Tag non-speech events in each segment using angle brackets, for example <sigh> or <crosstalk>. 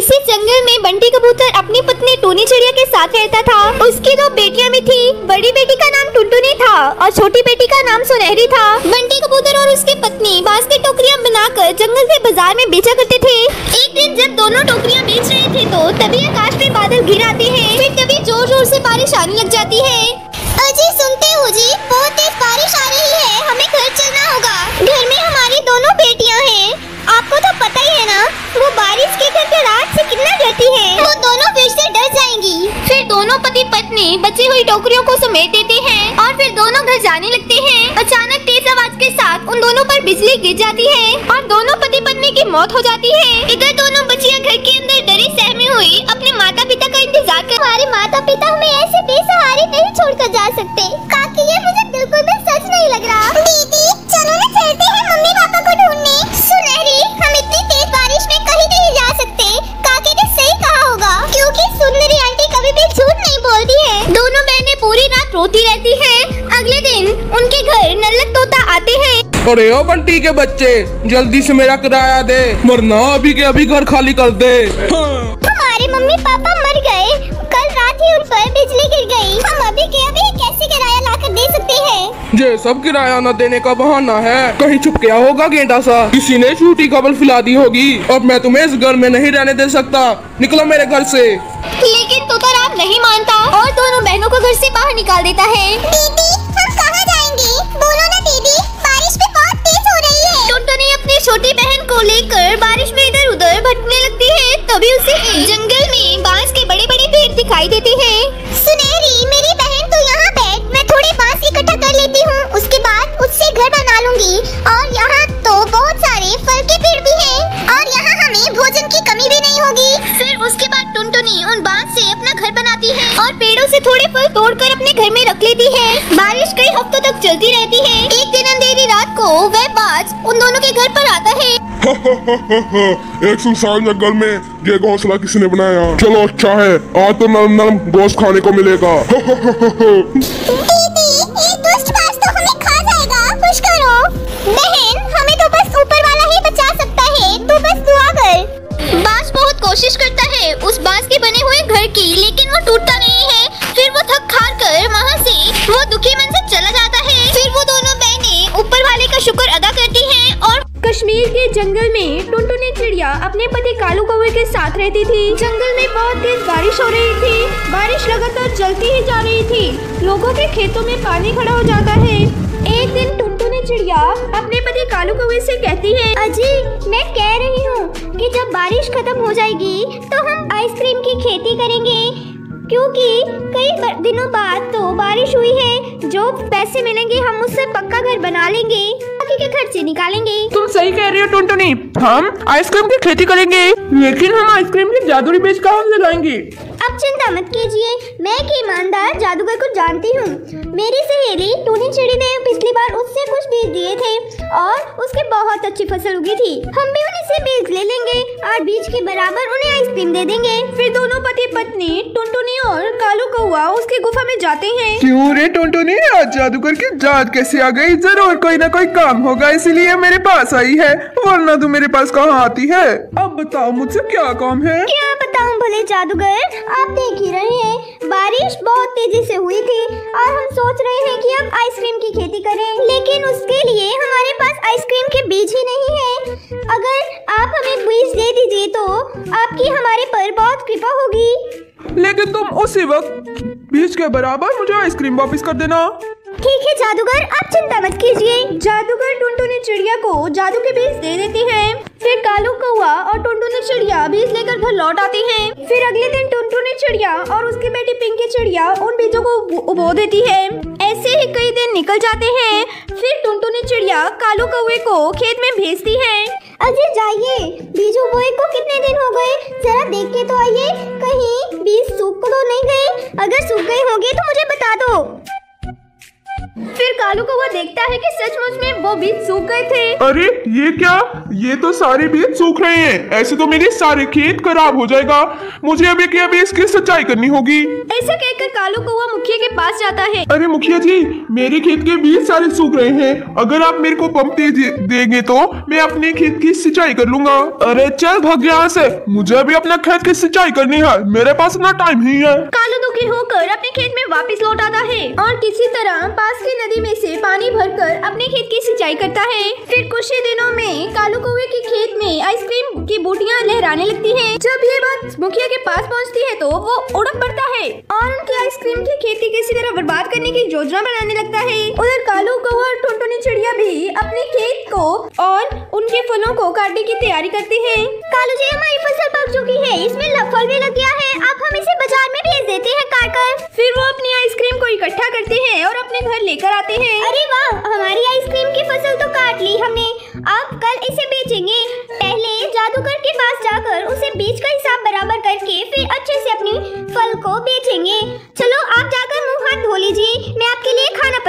इसी जंगल में बंटी कबूतर अपनी पत्नी टूनी चिड़िया के साथ रहता था। उसकी दो बेटियाँ भी थी। बड़ी बेटी का नाम टुनटुनी था और छोटी बेटी का नाम सुनहरी था। बंटी कबूतर और उसकी पत्नी बाँस की टोकरियाँ बनाकर जंगल से बाज़ार में बेचा करते थे। एक दिन जब दोनों टोकरियाँ बेच रहे थे तो तभी आकाश में बादल घिर आते हैं। फिर तभी ज़ोर ज़ोर से बारिश आने लग जाती है। अजी, सुनते रात से कितना डरती है? वो दोनों फिर से डर जाएँगी। फिर दोनों पति पत्नी बची हुई टोकरियों को समेट देते हैं और फिर दोनों घर जाने लगते हैं। अचानक तेज आवाज़ के साथ उन दोनों पर बिजली गिर जाती है और दोनों पति पत्नी की मौत हो जाती है। इधर दोनों बच्चियाँ घर के अंदर डरी सहमी हुई अपने माता पिता का इंतज़ार कर हमारे माता पिता हमें ऐसे बेसहारे नहीं छोड़कर जा सकते। काकी ये मुझे बिल्कुल भी सच नहीं लग रहा। दीदी हैं अरे ओ बंटी के बच्चे। जल्दी से मेरा किराया दे वरना अभी के अभी घर खाली कर दे। हाँ। हमारे मम्मी पापा मर गए। कल रात ही उन पर बिजली गिर गई। हम अभी के अभी कैसे किराया लाकर दे सकते हैं? ये सब किराया न देने का बहाना है कहीं छुप गया होगा गेंडा सा। किसी ने छूटी खबर फैला दी होगी। और मैं तुम्हें इस घर में नहीं रहने दे सकता। निकलो मेरे घर से। लेकिन तू तो राम नहीं मानता। और दोनों बहनों को घर से बाहर निकाल देता है। दीदी हम कहाँ जाएँगे? बोलो छोटी बहन को लेकर बारिश में इधर उधर भटकने लगती है तभी उसे जंगल में बाँस के बड़े बड़े पेड़ दिखाई देते हैं। सुनहरी मेरी बहन तो यहाँ बैठ मैं थोड़ी बाँस इकट्ठा कर लेती हूँ उसके बाद उससे घर बना लूँगी। और यहाँ तो बहुत सारे फल के पेड़ भी हैं और यहाँ हमें भोजन की कमी भी नहीं होगी। फिर उसके बाद टुनटुनी उन बाँस से अपना घर बनाती है और पेड़ों से थोड़े फल तोड़कर अपने घर में रख लेती है। बारिश कई हफ्तों तक चलती रहती है। एक दिन अंधेरी रात को वह बाज उन दोनों घर पर आता है। <laughs> एक सुनसान जंगल में ये घोंसला किसने बनाया? चलो अच्छा है। आज तो नरम नरम गोश्त खाने को मिलेगा। <laughs> <laughs> साथ रहती थी। जंगल में बहुत तेज बारिश हो रही थी। बारिश लगातार चलती ही जा रही थी। लोगों के खेतों में पानी खड़ा हो जाता है। एक दिन टुनटुनी चिड़िया अपने पति कालू कौवे से कहती है, अजी, मैं कह रही हूँ कि जब बारिश खत्म हो जाएगी तो हम आइसक्रीम की खेती करेंगे। क्योंकि कई दिनों बाद तो बारिश हुई है। जो पैसे मिलेंगे हम उससे पक्का घर बना लेंगे। बाकी के खर्चे निकालेंगे। तुम सही कह रही हो टुनटुनी। हम आइसक्रीम की खेती करेंगे। लेकिन हम आइसक्रीम की जादुई बेच कहाँ से लगाएँगे अब चिंता मत कीजिए। मैं एक ईमानदार जादूगर को जानती हूँ। मेरी सहेली टूनी चिड़ी ने पिछली बार उससे कुछ बीज दिए थे और उसकी बहुत अच्छी फ़सल उगी थी। हम भी उन्हीं से बीज ले लेंगे और बीज के बराबर उन्हें आइसक्रीम दे देंगे। फिर दोनों पति पत्नी टुनटुनी और कालू कौआ उसकी गुफा में जाते हैं। क्यों रे टुनटुनी? आज जादूगर की जात कैसे आ गई? ज़रूर कोई ना कोई काम होगा इसीलिए मेरे पास आई है वरना तू मेरे पास कहाँ आती है? अब बताओ मुझसे क्या काम है? क्या भले जादूगर। आप देख ही रहे हैं, बारिश बहुत तेज़ी से हुई थी और हम सोच रहे हैं कि अब आइसक्रीम की खेती करें। लेकिन उसके लिए हमारे पास आइसक्रीम के बीज ही नहीं है। अगर आप हमें बीज दे दीजिए तो आपकी हमारे पर बहुत कृपा होगी। लेकिन तुम उसी वक्त बीज के बराबर मुझे आइसक्रीम वापस कर देना। ठीक है जादूगर आप चिंता मत कीजिए। जादूगर टुनटुनी चिड़िया को जादू के बीज दे देते हैं। फिर कालू कौआ और टुनटुनी चिड़िया बीज लेकर घर लौट आती हैं। फिर अगले दिन टुनटुनी चिड़िया और उसकी बेटी पिंकी चिड़िया उन बीजों को उबो- देती है। ऐसे ही कई दिन निकल जाते हैं। फिर टुनटुनी चिड़िया कालू कौए को खेत में भेजती है। अजय जाइए। बीज उबोए को कितने दिन हो गए? जरा देख के तो आइए। कहीं बीज सूख तो नहीं गए? अगर सूख गए होंगे तो मुझे बता दो। फिर को कौआ देखता है कि सचमुच में वो बीज सूख गए थे। अरे ये क्या? ये तो सारे बीज सूख रहे हैं। ऐसे तो मेरे सारे खेत खराब हो जाएगा। मुझे अभी के अभी इसकी सच्चाई करनी होगी। ऐसा कहकर कालू कौआ मुखिया के पास जाता है। अरे मुखिया जी मेरे खेत के बीज सारे सूख रहे हैं। अगर आप मेरे को पंप दे देंगे तो मैं अपने खेत की सिंचाई कर लूँगा। अरे चल भाग यहाँ से। मुझे अभी अपना खेत की सिंचाई करनी है। मेरे पास इतना टाइम ही है। कालू दुखी होकर अपने खेत में वापस लौट आता है। और किसी तरह पास की नदी में से पानी भरकर अपने खेत की सिंचाई करता है। फिर कुछ ही दिनों में कालू कौवे के खेत में आइसक्रीम की बूटियाँ लहराने लगती हैं। जब ये बात मुखिया के पास पहुँचती है तो वो उड़प पड़ता है और उनकी आइसक्रीम की खेती किसी तरह बर्बाद करने की योजना बनाने लगता है। उधर कालू कौवा और टुनटुनी चिड़िया भी अपने खेत को और उनके फलों को काटने की तैयारी करते हैं। कालू जी, हमारी फ़सल पक चुकी है। इसमें फल भी लग गया है। अपने घर लेकर आते हैं। अरे वाह, हमारी आइसक्रीम की फ़सल तो काट ली हमने। अब कल इसे बेचेंगे। पहले जादूगर के पास जाकर उसे बीज का हिसाब बराबर करके फिर अच्छे से अपनी फल को बेचेंगे। चलो, आप जाकर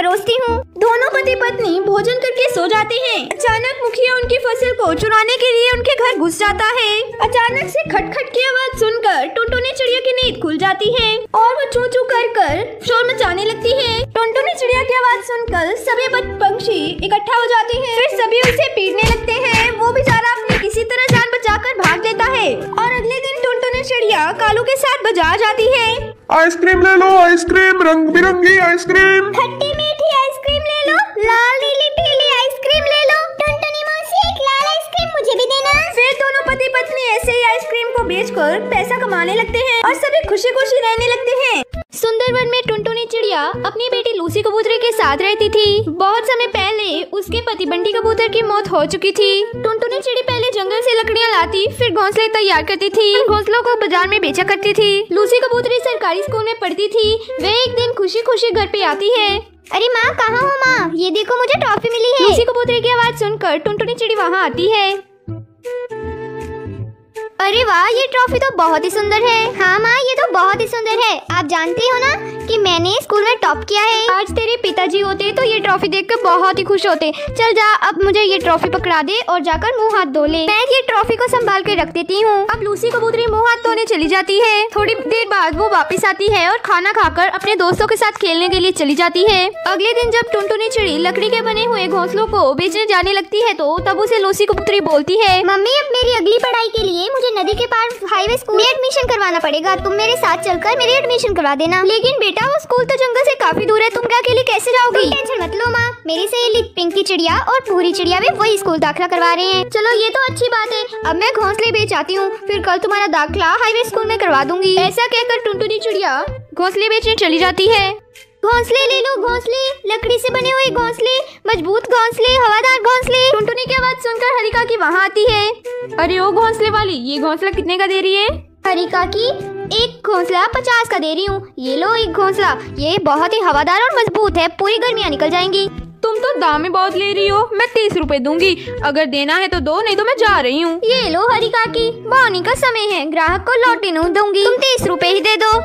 परोसती हूँ। दोनों पति पत्नी भोजन करके सो जाते हैं। अचानक मुखिया उनकी फ़सल को चुराने के लिए उनके घर घुस जाता है। अचानक से खटखट की आवाज़ सुनकर टुनटुनी चिड़िया की नींद खुल जाती है और वो चू चू कर कर शोर मचाने लगती है। टुनटुनी चिड़िया की आवाज़ सुनकर सभी पंछी इकट्ठा हो जाते हैं। फिर सभी उसे पीटने लगते हैं। वो बेचारा अपने किसी तरह जान बचाकर भाग लेता है और अगले दिन टुनटुनी चिड़िया कालू के साथ बाज़ार जाती है। आइसक्रीम ले लो आइसक्रीम रंग बिरंगी आइसक्रीम। बेचकर पैसा कमाने लगते हैं और सभी खुशी खुशी रहने लगते हैं। सुंदरवन में टुनटुनी चिड़िया अपनी बेटी लूसी कबूतर के साथ रहती थी। बहुत समय पहले उसके पति बंटी कबूतर की मौत हो चुकी थी। टुनटुनी चिड़ी पहले जंगल से लकड़ियाँ लाती फिर घोंसले तैयार करती थी। घोंसलों को बाज़ार में बेचा करती थी। लूसी कबूतरी सरकारी स्कूल में पढ़ती थी। वे एक दिन खुशी खुशी घर पे आती है। अरे माँ कहाँ हो माँ? ये देखो मुझे ट्रॉफी मिली है। लूसी कबूतरी की आवाज़ सुनकर टुनटुनी चिड़ी वहाँ आती है। अरे वाह, ये ट्रॉफी तो बहुत ही सुंदर है। हाँ माँ, ये तो बहुत ही सुंदर है। आप जानती हो ना कि मैंने स्कूल में टॉप किया है। आज तेरे पिताजी होते तो ये ट्रॉफी देखकर बहुत ही खुश होते। चल जा, अब मुझे ये ट्रॉफी पकड़ा दे और जाकर मुँह हाथ धो ले। मैं ये ट्रॉफी को संभाल कर रख देती हूँ। अब लूसी कबूतरी मुँह हाथ धोने चली जाती है। थोड़ी देर बाद वो वापस आती है और खाना खाकर अपने दोस्तों के साथ खेलने के लिए चली जाती है। अगले दिन जब टुनटुनी चिड़ी लकड़ी के बने हुए घोंसलों को बेचने जाने लगती है तो तब उसे लूसी कबूतरी बोलती है, मम्मी, अब मेरी अगली पढ़ाई के लिए मुझे नदी के पार हाईवे स्कूल में एडमिशन करवाना पड़ेगा। तुम मेरे साथ चलकर मेरी एडमिशन करवा देना। लेकिन बेटा, वो स्कूल तो जंगल से काफ़ी दूर है। तुम अकेले कैसे जाओगी? टेंशन मत लो, माँ। मेरी सहेली पिंकी चिड़िया और पूरी चिड़िया भी वही स्कूल दाखिला करवा रहे हैं। चलो, ये तो अच्छी बात है। अब मैं घोंसले बेच आती हूँ। फिर कल तुम्हारा दाखिला हाईवे स्कूल में करवा दूँगी। ऐसा कहकर टुनटुनी चिड़िया घोंसले बेचने चली जाती है। घोंसले ले लो घोंसले। लकड़ी से बने हुए घोंसले। मज़बूत घोंसले हवादार घोंसले। टुनटुनी की आवाज़ सुनकर हरिका की वहाँ आती है। अरे ओ घोंसले वाली ये घोंसला कितने का दे रही है? हरिका की एक घोंसला पचास का दे रही हूँ। ये लो एक घोंसला। ये बहुत ही हवादार और मज़बूत है। पूरी गर्मियाँ निकल जाएँगी। तुम तो दाम ही बहुत ले रही हो। मैं तीस रुपए दूँगी। अगर देना है तो दो नहीं तो मैं जा रही हूँ। ये लो हरिका की। बोनी का समय है। ग्राहक को लौटे दूँगी। तुम तीस रुपए ही दे दो।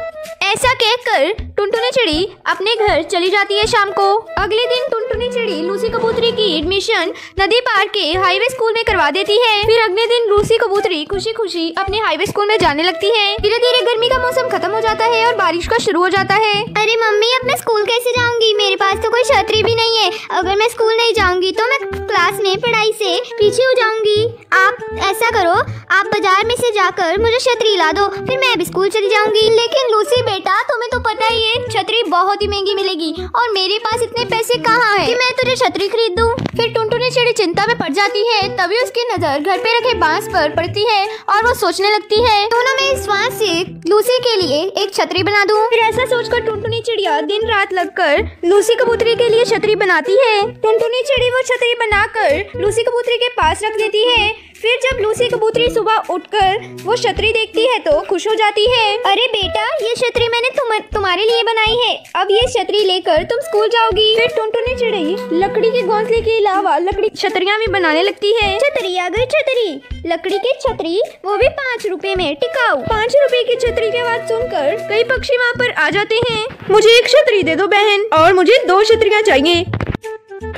ऐसा कहकर टुनटुनी चिड़ी अपने घर चली जाती है शाम को। अगले दिन टुनटुनी चिड़ी लूसी कबूतरी की एडमिशन नदी पार के हाईवे स्कूल में करवा देती है। फिर अगले दिन लूसी कबूतरी खुशी खुशी अपने हाईवे स्कूल में जाने लगती है। धीरे धीरे गर्मी का मौसम खत्म हो जाता है और बारिश का शुरू हो जाता है। अरे मम्मी, अब मैं स्कूल कैसे जाऊँगी? मेरे पास तो कोई छतरी भी नहीं है। अगर मैं स्कूल नहीं जाऊँगी तो मैं क्लास में पढ़ाई से पीछे हो जाऊँगी। आप ऐसा करो, आप बाज़ार में से जाकर मुझे छतरी ला दो, फिर मैं अब स्कूल चली जाऊँगी। लेकिन लूसी बेटा, तुम्हें तो पता ही है, छतरी बहुत ही महँगी मिलेगी। और मेरे पास इतने पैसे कहाँ है? कि मैं तुझे छतरी खरीद। दूँ फिर टुनटुनी चिड़ी चिंता में पड़ जाती है, तभी उसकी नज़र घर पे रखे बाँस पर पड़ती है और वो सोचने लगती है, दोनों में इस बाँस से लूसी के लिए एक छतरी बना दूँ? फिर ऐसा सोचकर टुनटुनी चिड़िया दिन रात लगकर लूसी कबूतरी के लिए छतरी बनाती है। टुनटुनी चिड़ी वो छतरी बनाकर लूसी कबूतरी के पास रख देती है। फिर जब लूसी कबूतरी सुबह उठकर वो छतरी देखती है तो खुश हो जाती है। अरे बेटा, ये छतरी मैंने तुम, तुम्हारे लिए बनाई है। अब ये छतरी लेकर तुम स्कूल जाओगी। फिर टुनटुनी चिड़ई लकड़ी के घोंसले के अलावा लकड़ी छतरियाँ भी बनाने लगती है। छतरी आ गई छतरी। लकड़ी की छतरी, वो भी पाँच रुपए में, टिकाऊ। पाँच रुपए की छतरी की आवाज़ सुनकर कई पक्षी वहाँ पर आ जाते हैं। मुझे एक छतरी दे दो, बहन, और मुझे दो छतरियाँ चाहिए।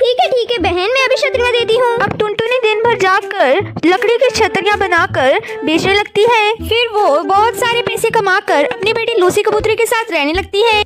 ठीक है ठीक है, बहन, मैं अभी छतरियाँ देती हूँ। अब टुनटुनी दिन भर जाकर लकड़ी की छतरियाँ बनाकर बेचने लगती है। फिर वो बहुत सारे पैसे कमाकर अपनी बेटी लूसी कबूतरी के साथ रहने लगती है।